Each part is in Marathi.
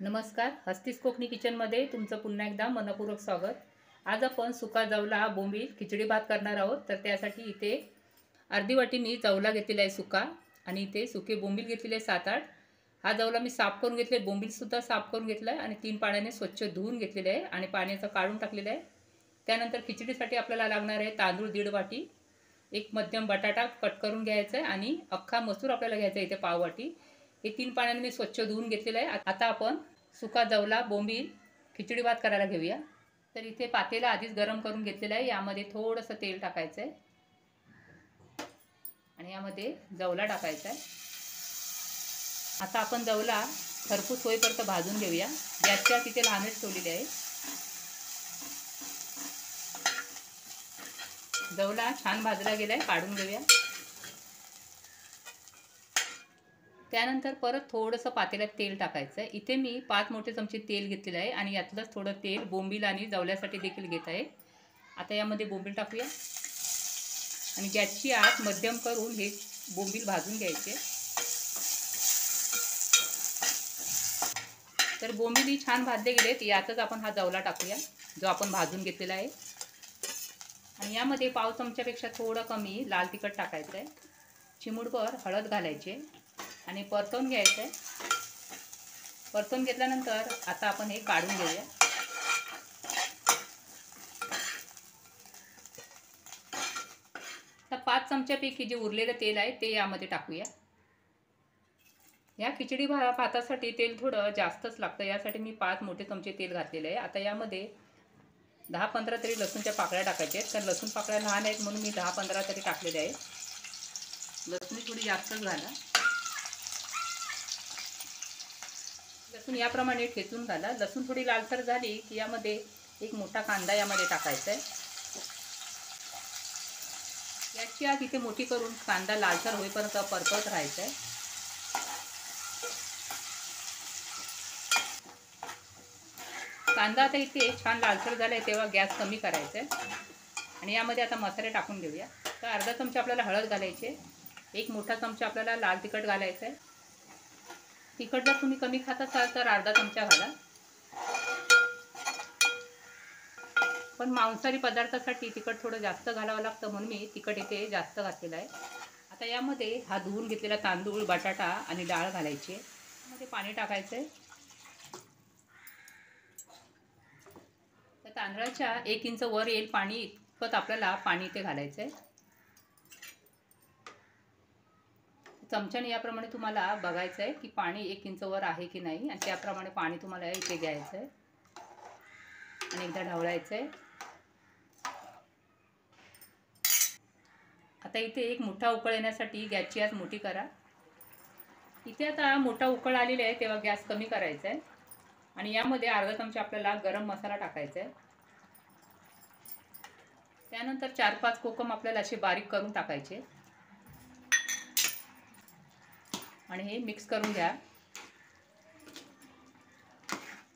नमस्कार हस्तीस कोकणी किचनमध्ये तुमचं पुन्हा एकदा मनपूर्वक स्वागत. आज आपण सुका जवला बोंबील खिचडी भात करणार आहोत. तर त्यासाठी इथे अर्धी वाटी मी जवला घेतलेला आहे सुका आणि इथे सुके बोंबील घेतलेले आहे सात आठ. हा जवला मी साफ करून घेतले बोंबीलसुद्धा साफ करून घेतला आहे आणि तीन पाण्याने स्वच्छ धुवून घेतलेले आहे आणि पाण्याचं काढून टाकलेलं आहे. त्यानंतर खिचडीसाठी आपल्याला लागणार आहे तांदूळ दीड वाटी एक मध्यम बटाटा कट करून घ्यायचा आहे आणि अख्खा मसूर आपल्याला घ्यायचा आहे इथे पाव वाटी. हे तीन पाण्याने मी स्वच्छ धुवून घेतलेलं आहे. आता आपण सुका जवला बोंबील खिचडी भात करायला घेऊया. तर इथे पातेला आधीच गरम करून घेतलेलं आहे. यामध्ये थोडंसं तेल टाकायचं आहे. आणि यामध्ये जवला टाकायचा आहे. आता आपण जवला खरपूस होईपर्यंत भाजून घेऊया. गॅसच्या तिथे लहानच ठेवलेली आहे. जवला छान भाजला गेला आहे काढून घेऊया. त्यानंतर परत थोडंसं पातेल्यात तेल टाकायचं. आहे इथे मी पाच मोठे चमचे तेल घेतलेलं आहे आणि यातलंच थोडं तेल बोंबील आणि जवल्यासाठी देखील घेत आहे. आता यामध्ये बोंबील टाकूया. आणि गॅसची आत मध्यम करून हे बोंबील भाजून घ्यायचे. तर बोंबील छान भाजले गेलेत. यातच आपण हा जवला टाकूया जो आपण भाजून घेतलेला आहे. आणि यामध्ये पाव चमच्यापेक्षा थोडं कमी लाल तिखट टाकायचं आहे चिमुडभर हळद घालायचे. आणि परतून घ्यायचं. आहे परतून घेतल्यानंतर आता आपण हे काढून घेऊया. तर पाच चमच्यापैकी जे उरलेलं तेल आहे ते यामध्ये टाकूया. या खिचडी भा भातासाठी तेल थोडं जास्तच लागतं. यासाठी मी पाच मोठे चमचे तेल घातलेले आहे. आता यामध्ये दहा पंधरा तरी लसूणच्या पाकळ्या टाकायच्या आहेत. तर लसूण पाकळ्या लहान आहेत म्हणून मी दहा पंधरा तरी टाकलेले आहे. लसूण थोडी जास्तच घाला. लसूण याप्रमाणे ठेचून घाला. लसूण थोडी लालसर झाली की यामध्ये एक मोठा कांदा यामध्ये टाकायचा आहे. याची आग इथे मोठी करून कांदा लालसर होईपर्यंत परतत राहायचा आहे. कांदा आता इथे छान लालसर झाला आहे तेव्हा गॅस कमी करायचा आहे. आणि यामध्ये आता मसाले टाकून घेऊया. तर अर्धा चमचा आपल्याला हळद घालायचे एक मोठा चमचा आपल्याला लाल तिखट घालायचं आहे. तिखट जर तुम्ही कमी खात असाल तर अर्धा चमचा घाला. पण मांसाहारी पदार्थासाठी तिखट थोडं जास्त घालावं लागतं म्हणून मी तिखट इथे जास्त घातलेलं आहे. आता यामध्ये हा धुवून घेतलेला तांदूळ बटाटा आणि डाळ घालायची मध्ये पाणी टाकायचं आहे. त्या तांदळाच्या एक इंच वर येईल पाणी इतपत आपल्याला पाणी इथे घालायचं आहे. चमच्याने याप्रमाणे तुम्हाला बघायचं आहे की पाणी एक इंच वर आहे की नाही आणि त्याप्रमाणे पाणी तुम्हाला इथे घ्यायचं आहे आणि एकदा ढवळायचं आहे आता इथे एक मोठा उकळ येण्यासाठी गॅसची आज मोठी करा. इथे आता मोठा उकळ आलेला आहे तेव्हा गॅस कमी करायचा आहे आणि यामध्ये अर्धा चमचा आपल्याला गरम मसाला टाकायचा आहे त्यानंतर चार पाच कोकम आपल्याला असे बारीक करून टाकायचे. आणि हे मिक्स करून घ्या.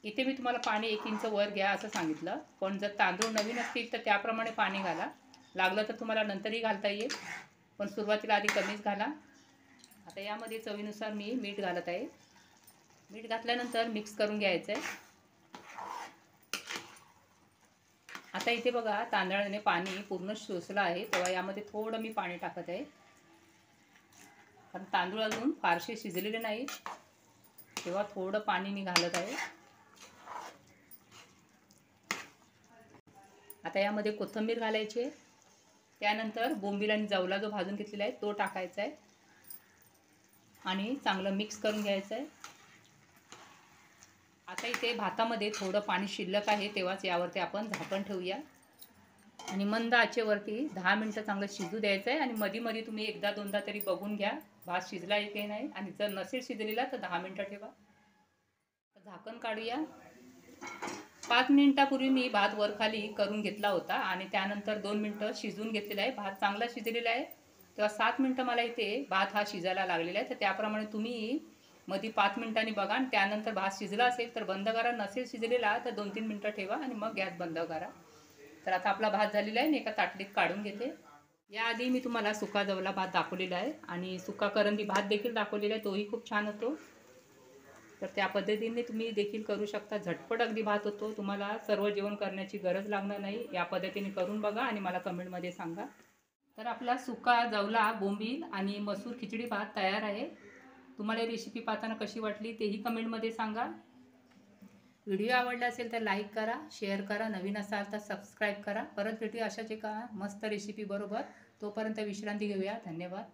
इथे मी तुम्हाला पाणी एक इंच वर घ्या असं सांगितलं. पण जर तांदूळ नवीन असतील तर त्याप्रमाणे पाणी घाला. लागलं तर तुम्हाला नंतरही घालता येईल. पण सुरुवातीला आधी कमीच घाला. आता यामध्ये चवीनुसार मी मीठ घालत आहे. मीठ घातल्यानंतर मिक्स करून घ्यायचं आहे आता इथे बघा तांदळाने पाणी पूर्ण शोषलं आहे. तेव्हा यामध्ये थोडं मी पाणी टाकत आहे. कारण तांदूळ अजून फारसे शिजलेले नाहीत. तेव्हा थोडं पाणी मी घालत आहे. आता यामध्ये कोथिंबीर घालायची त्यानंतर बोंबील आणि जवला जो भाजून घेतलेला आहे तो टाकायचा आहे. आणि चांगलं मिक्स करून घ्यायचं आहे. आता इथे भातामध्ये थोडं पाणी शिल्लक आहे तेव्हाच यावरती आपण झाकण ठेवूया. आणि मंद आचेवरती दहा मिनटं चांगलं शिजू द्यायचं आहे आणि मध्ये मध्ये तुम्ही एकदा दोनदा तरी बघून घ्या. भात शिजला आहे की नाही? आणि जर नसेल शिजलेला तर दहा मिनटं ठेवा. तर झाकण काढूया. पाच मिनिटापूर्वी मी भात वरखाली करून घेतला होता आणि त्यानंतर दोन मिनटं शिजवून घेतलेला आहे. भात चांगला शिजलेला आहे. तेव्हा सात मिनटं मला इथे भात हा शिजायला लागलेला आहे. तर त्याप्रमाणे तुम्ही मध्ये पाच मिनिटांनी बघा आणि त्यानंतर भात शिजला असेल तर बंद करा. नसेल शिजलेला तर दोन तीन मिनटं ठेवा आणि मग गॅस बंद करा. तर आता आपला भात झालेला आहे मी एका ताटलीत काढून घेते. याआधी मी तुम्हाला सुका जवला भात दाखवलेला आहे आणि सुका करंदी भात देखील दाखवलेला आहे तोही खूप छान होतो. तर त्या पद्धतीने तुम्ही देखील करू शकता. झटपट अगदी भात होतो. तुम्हाला सर्व जेवण करण्याची गरज लागणार नाही. या पद्धतीने करून बघा आणि मला कमेंटमध्ये सांगा. तर आपला सुका जवला बोंबील आणि मसूर खिचडी भात तयार आहे. तुम्हाला रेसिपी पाहताना कशी वाटली तेही कमेंटमध्ये सांगा. व्हिडिओ आवडला असेल तर लाईक करा शेअर करा नवीन असाल तर सबस्क्राईब करा. परत भेटूया अशाच एका मस्त रेसिपी बरोबर. तोपर्यंत विश्रांती घेऊया. धन्यवाद.